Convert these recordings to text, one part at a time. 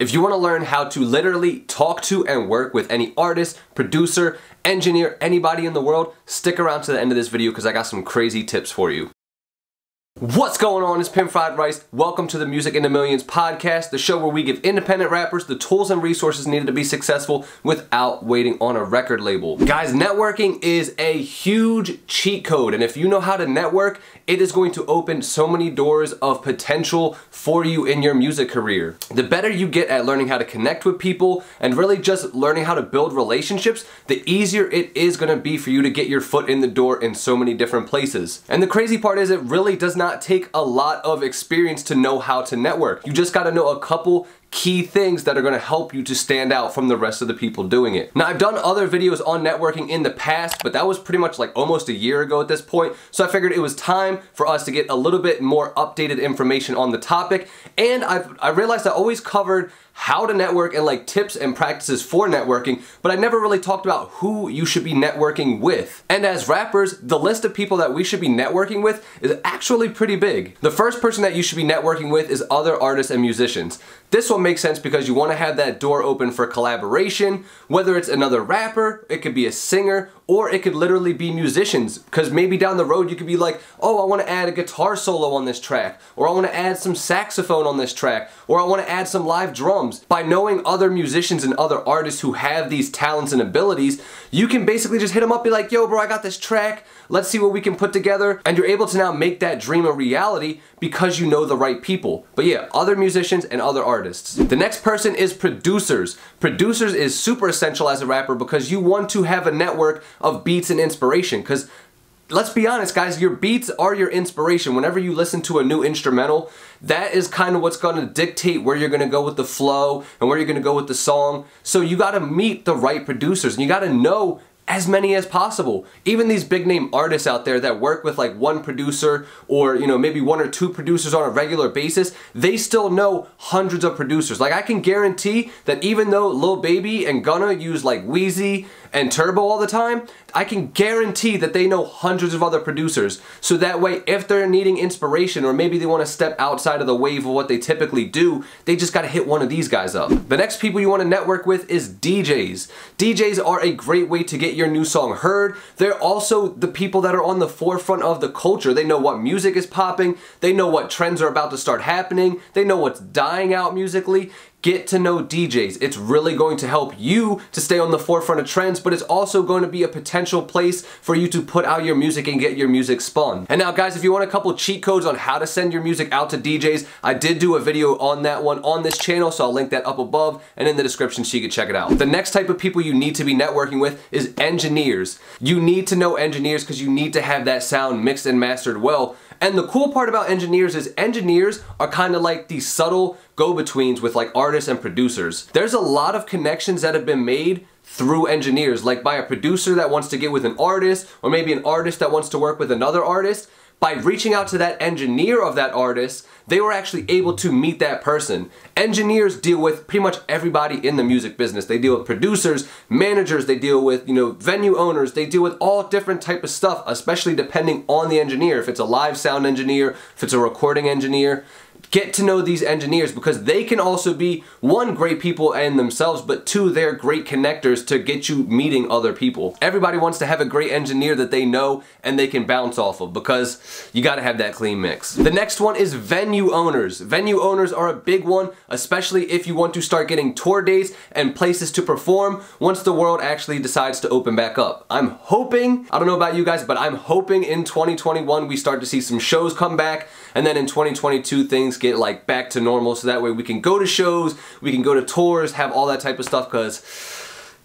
If you want to learn how to literally talk to and work with any artist, producer, engineer, anybody in the world, stick around to the end of this video because I got some crazy tips for you. What's going on? It's Pimp Fried Rice. Welcome to the Music Into Millions podcast, the show where we give independent rappers the tools and resources needed to be successful without waiting on a record label. Guys, networking is a huge cheat code, and if you know how to network, it is going to open so many doors of potential for you in your music career. The better you get at learning how to connect with people and really just learning how to build relationships, the easier it is going to be for you to get your foot in the door in so many different places. And the crazy part is it really does not not take a lot of experience to know how to network. You just gotta know a couple key things that are to help you to stand out from the rest of the people doing it. Now I've done other videos on networking in the past, but that was pretty much like almost a year ago at this point, so I figured it was time for us to get a little bit more updated information on the topic, and I've, I realized I always covered how to network and like tips and practices for networking, but I never really talked about who you should be networking with. And as rappers, the list of people that we should be networking with is actually pretty big. The first person that you should be networking with is other artists and musicians. This one makes sense because you want to have that door open for collaboration, whether it's another rapper, it could be a singer, or it could literally be musicians. Because maybe down the road you could be like, oh, I want to add a guitar solo on this track, or I want to add some saxophone on this track, or I want to add some live drums. By knowing other musicians and other artists who have these talents and abilities, you can basically just hit them up, be like, yo, bro, I got this track, let's see what we can put together, and you're able to now make that dream a reality because you know the right people. But yeah, other musicians and other artists. The next person is producers. Producers is super essential as a rapper because you want to have a network of beats and inspiration because let's be honest guys, your beats are your inspiration. Whenever you listen to a new instrumental, that is kind of what's going to dictate where you're going to go with the flow and where you're going to go with the song. So you got to meet the right producers and you got to know as many as possible. Even these big name artists out there that work with like one producer or you know maybe one or two producers on a regular basis, they still know hundreds of producers. Like I can guarantee that even though Lil Baby and Gunna use like Wheezy and Turbo all the time, I can guarantee that they know hundreds of other producers. So that way, if they're needing inspiration or maybe they want to step outside of the wave of what they typically do, they just got to hit one of these guys up. The next people you want to network with is DJs. DJs are a great way to get your new song heard. They're also the people that are on the forefront of the culture. They know what music is popping. They know what trends are about to start happening. They know what's dying out musically. Get to know DJs. It's really going to help you to stay on the forefront of trends, but it's also going to be a potential place for you to put out your music and get your music spun. And now guys, if you want a couple cheat codes on how to send your music out to DJs, I did do a video on that one on this channel, so I'll link that up above and in the description so you can check it out. The next type of people you need to be networking with is engineers. You need to know engineers because you need to have that sound mixed and mastered well and the cool part about engineers is engineers are kind of like the subtle go-betweens with like artists and producers. There's a lot of connections that have been made through engineers, like by a producer that wants to get with an artist, or maybe an artist that wants to work with another artist by reaching out to that engineer of that artist, they were actually able to meet that person. Engineers deal with pretty much everybody in the music business. They deal with producers, managers, they deal with, you know, venue owners, they deal with all different type of stuff, especially depending on the engineer. If it's a live sound engineer, if it's a recording engineer, get to know these engineers because they can also be one great people and themselves but two they're great connectors to get you meeting other people everybody wants to have a great engineer that they know and they can bounce off of because you got to have that clean mix the next one is venue owners. Venue owners are a big one especially if you want to start getting tour dates and places to perform once the world actually decides to open back up. I'm hoping i don't know about you guys but i'm hoping in 2021 we start to see some shows come back and then in 2022 things get like back to normal so that way we can go to shows, we can go to tours, have all that type of stuff because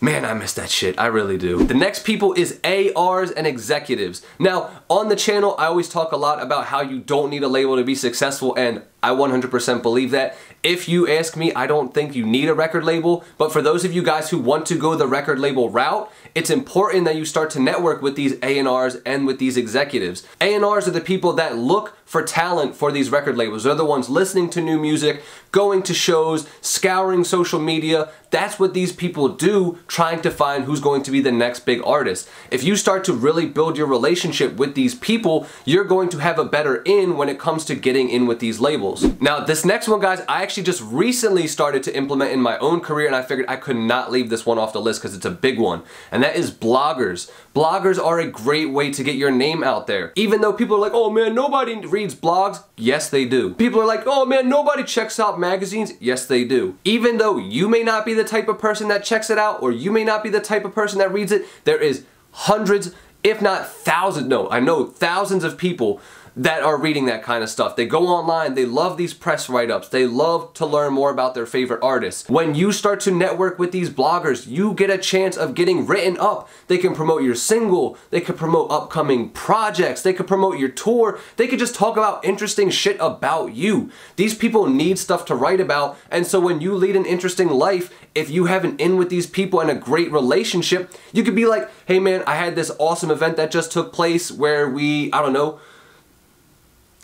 Man, I miss that shit. I really do. The next people is A&Rs and executives. Now, on the channel, I always talk a lot about how you don't need a label to be successful, and I 100% believe that. If you ask me, I don't think you need a record label, but for those of you guys who want to go the record label route, it's important that you start to network with these A&Rs and with these executives. A&Rs are the people that look for talent for these record labels. They're the ones listening to new music, going to shows, scouring social media. That's what these people do, trying to find who's going to be the next big artist. If you start to really build your relationship with these people, you're going to have a better in when it comes to getting in with these labels labels. Now this next one guys, I actually just recently started to implement in my own career and I figured I could not leave this one off the list because it's a big one. And that is bloggers. Bloggers are a great way to get your name out there. Even though people are like, oh man, nobody reads blogs. Yes, they do. People are like, oh man, nobody checks out magazines. Yes, they do. Even though you may not be the type of person that checks it out or you may not be the type of person that reads it, there is hundreds if not thousands, no, I know thousands of people that are reading that kind of stuff. They go online, they love these press write-ups, they love to learn more about their favorite artists. When you start to network with these bloggers, you get a chance of getting written up. They can promote your single, they can promote upcoming projects, they could promote your tour, they could just talk about interesting shit about you. These people need stuff to write about, and so when you lead an interesting life, if you have an in with these people and a great relationship, you could be like, hey man, I had this awesome event that just took place where we, I don't know,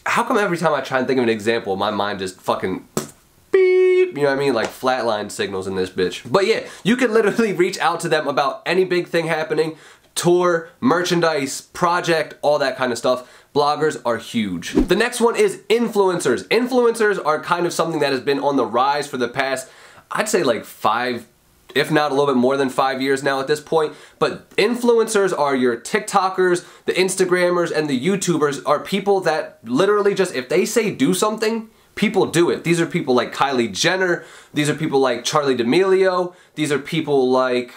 how come every time I try and think of an example, my mind just fucking beep, you know what I mean? Like flatline signals in this bitch. But yeah, you can literally reach out to them about any big thing happening, tour, merchandise, project, all that kind of stuff. Bloggers are huge. The next one is influencers. Influencers are kind of something that has been on the rise for the past, I'd say like five, if not a little bit more than five years now at this point. But influencers are your TikTokers, the Instagrammers, and the YouTubers are people that literally just, if they say do something, people do it. These are people like Kylie Jenner, these are people like Charlie D'Amelio, these are people like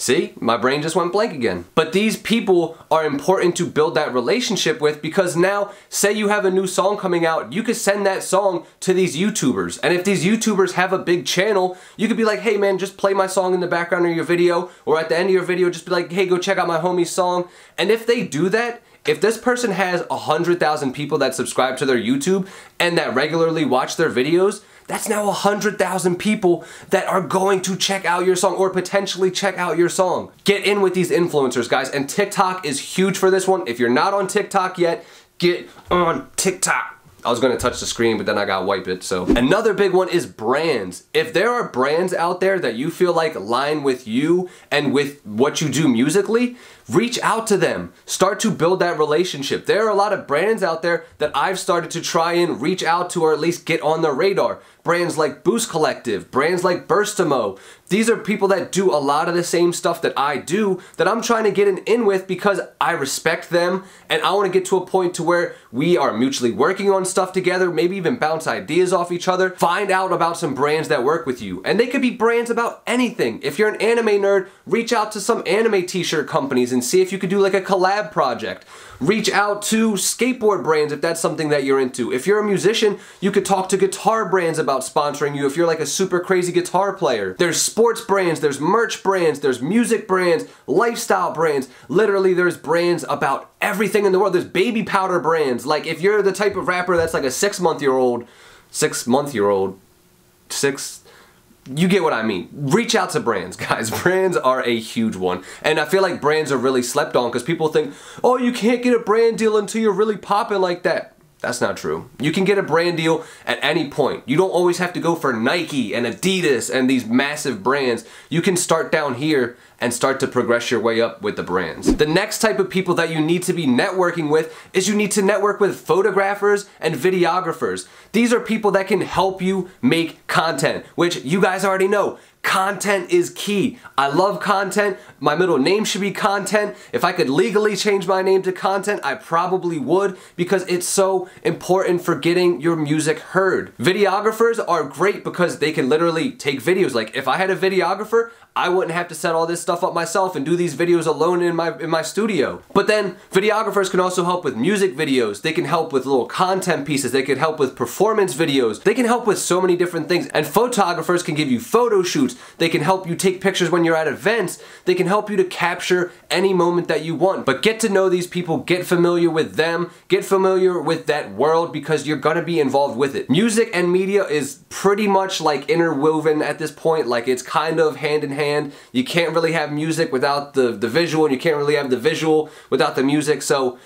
See, my brain just went blank again. But these people are important to build that relationship with because now, say you have a new song coming out, you could send that song to these YouTubers. And if these YouTubers have a big channel, you could be like, hey man, just play my song in the background of your video, or at the end of your video, just be like, hey, go check out my homie's song. And if they do that, if this person has 100,000 people that subscribe to their YouTube and that regularly watch their videos, that's now 100,000 people that are going to check out your song or potentially check out your song. Get in with these influencers, guys, and TikTok is huge for this one. If you're not on TikTok yet, get on TikTok. I was gonna touch the screen, but then I got wipe it, so. Another big one is brands. If there are brands out there that you feel like line with you and with what you do musically, reach out to them. Start to build that relationship. There are a lot of brands out there that I've started to try and reach out to or at least get on the radar. Brands like Boost Collective, brands like Burstimo. These are people that do a lot of the same stuff that I do that I'm trying to get an in with because I respect them and I want to get to a point to where we are mutually working on stuff together, maybe even bounce ideas off each other. Find out about some brands that work with you. And they could be brands about anything. If you're an anime nerd, reach out to some anime t-shirt companies and and see if you could do like a collab project. Reach out to skateboard brands if that's something that you're into. If you're a musician, you could talk to guitar brands about sponsoring you if you're like a super crazy guitar player. There's sports brands, there's merch brands, there's music brands, lifestyle brands. Literally there's brands about everything in the world. There's baby powder brands. Like if you're the type of rapper that's like a six month year old, six month year old, six you get what I mean. Reach out to brands, guys. Brands are a huge one. And I feel like brands are really slept on because people think, oh, you can't get a brand deal until you're really popping like that. That's not true. You can get a brand deal at any point. You don't always have to go for Nike and Adidas and these massive brands. You can start down here and start to progress your way up with the brands. The next type of people that you need to be networking with is you need to network with photographers and videographers. These are people that can help you make content, which you guys already know. Content is key. I love content. My middle name should be content. If I could legally change my name to content, I probably would because it's so important for getting your music heard. Videographers are great because they can literally take videos. Like if I had a videographer, I wouldn't have to set all this stuff up myself and do these videos alone in my in my studio. But then videographers can also help with music videos. They can help with little content pieces. They can help with performance videos. They can help with so many different things. And photographers can give you photo shoots. They can help you take pictures when you're at events. They can help you to capture any moment that you want. But get to know these people, get familiar with them, get familiar with that world because you're gonna be involved with it. Music and media is pretty much like interwoven at this point. Like it's kind of hand in hand hand. You can't really have music without the, the visual, and you can't really have the visual without the music. So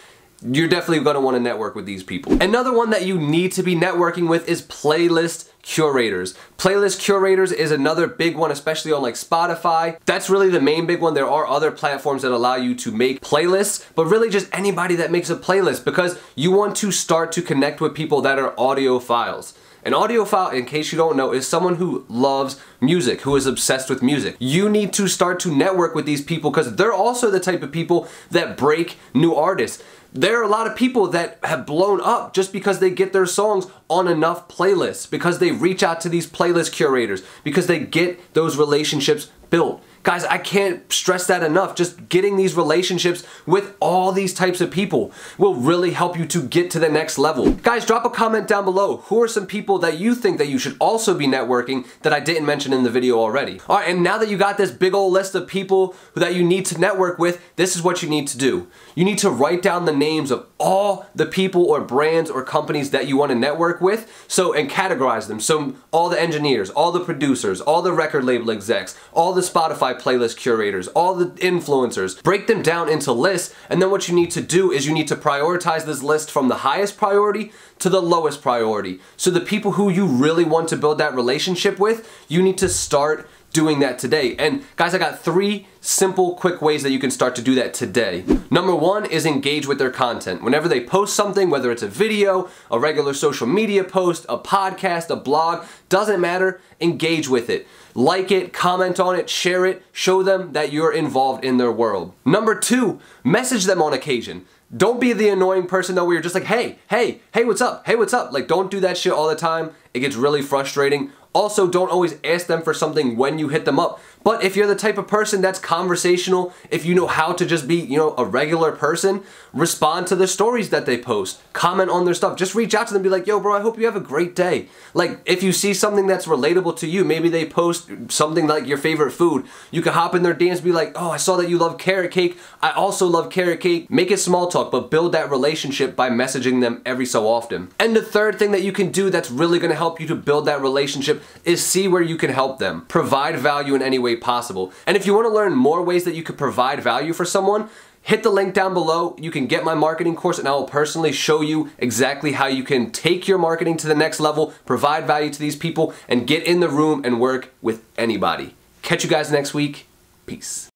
you're definitely going to want to network with these people. Another one that you need to be networking with is playlist curators. Playlist curators is another big one, especially on like Spotify. That's really the main big one. There are other platforms that allow you to make playlists, but really just anybody that makes a playlist because you want to start to connect with people that are audiophiles. An audiophile, in case you don't know, is someone who loves music, who is obsessed with music. You need to start to network with these people because they're also the type of people that break new artists. There are a lot of people that have blown up just because they get their songs on enough playlists, because they reach out to these playlist curators, because they get those relationships built. Guys, I can't stress that enough. Just getting these relationships with all these types of people will really help you to get to the next level. Guys, drop a comment down below. Who are some people that you think that you should also be networking that I didn't mention in the video already? All right, and now that you got this big old list of people that you need to network with, this is what you need to do. You need to write down the names of all the people or brands or companies that you want to network with so and categorize them. So all the engineers, all the producers, all the record label execs, all the Spotify playlist curators, all the influencers. Break them down into lists, and then what you need to do is you need to prioritize this list from the highest priority to the lowest priority. So the people who you really want to build that relationship with, you need to start doing that today. And guys, I got three simple, quick ways that you can start to do that today. Number one is engage with their content. Whenever they post something, whether it's a video, a regular social media post, a podcast, a blog, doesn't matter, engage with it. Like it, comment on it, share it, show them that you're involved in their world. Number two, message them on occasion. Don't be the annoying person though where you're just like, hey, hey, hey, what's up? Hey, what's up? Like, don't do that shit all the time. It gets really frustrating. Also, don't always ask them for something when you hit them up. But if you're the type of person that's conversational, if you know how to just be, you know, a regular person, respond to the stories that they post, comment on their stuff, just reach out to them be like, yo, bro, I hope you have a great day. Like, if you see something that's relatable to you, maybe they post something like your favorite food, you can hop in their DMs be like, oh, I saw that you love carrot cake. I also love carrot cake. Make it small talk, but build that relationship by messaging them every so often. And the third thing that you can do that's really gonna help you to build that relationship is see where you can help them. Provide value in any way possible. And if you want to learn more ways that you could provide value for someone, hit the link down below. You can get my marketing course and I will personally show you exactly how you can take your marketing to the next level, provide value to these people, and get in the room and work with anybody. Catch you guys next week. Peace.